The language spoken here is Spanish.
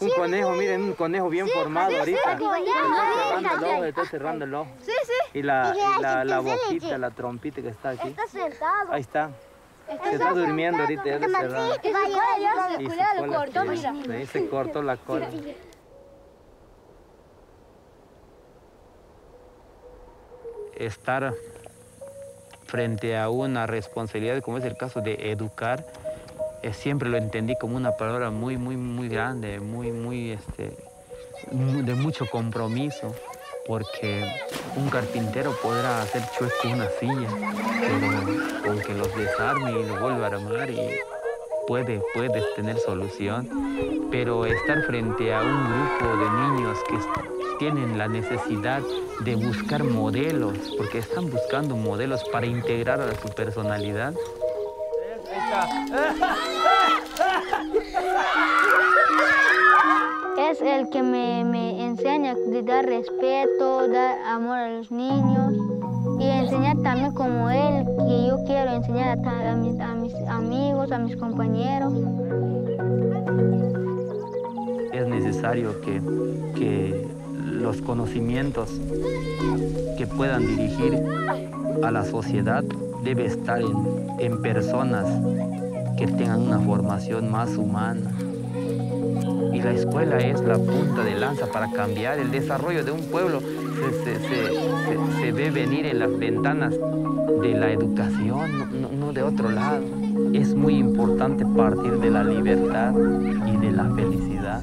Un conejo, miren, un conejo bien formado ahorita. Está cerrando el ojo, está cerrando el ojo. Sí, sí. Y la, y la, la boquita, la trompita que está aquí. Está sentado. Ahí está. Se está durmiendo ahorita, ya está cerrado. Y su cola ya se, cortó, mira. sí, se cortó la cola. Estar frente a una responsabilidad como es el caso de educar, siempre lo entendí como una palabra muy, muy, muy grande, muy, muy, este, de mucho compromiso, porque un carpintero podrá hacer chueco una silla, pero con que los desarme y lo vuelva a armar y puede, puedes tener solución, pero estar frente a un grupo de niños que tienen la necesidad de buscar modelos, porque están buscando modelos para integrar a su personalidad, Es el que me, me enseña de dar respeto, dar amor a los niños y enseñar también como él, que yo quiero enseñar a, mis, a mis amigos, a mis compañeros. es necesario que, que los conocimientos que puedan dirigir a la sociedad debe estar en, personas que tengan una formación más humana. Y la escuela es la punta de lanza para cambiar el desarrollo de un pueblo. Se, se- ve venir en las ventanas de la educación, no de otro lado. Es muy importante partir de la libertad y de la felicidad.